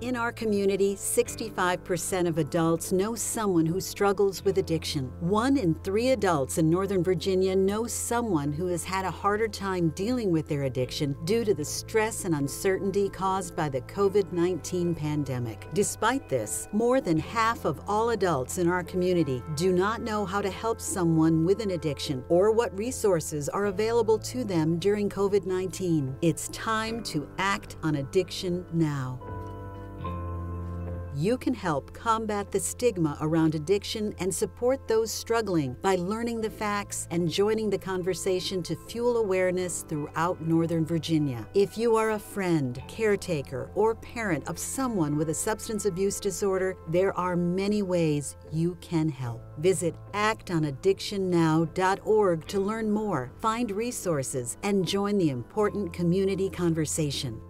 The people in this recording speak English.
In our community, 65% of adults know someone who struggles with addiction. One in three adults in Northern Virginia know someone who has had a harder time dealing with their addiction due to the stress and uncertainty caused by the COVID 19 pandemic. Despite this, more than half of all adults in our community do not know how to help someone with an addiction or what resources are available to them during COVID 19. It's time to act on addiction now you can help combat the stigma around addiction and support those struggling by learning the facts and joining the conversation to fuel awareness throughout Northern Virginia. If you are a friend, caretaker, or parent of someone with a substance abuse disorder, there are many ways you can help. Visit actonaddictionnow.org to learn more, find resources, and join the important community conversation.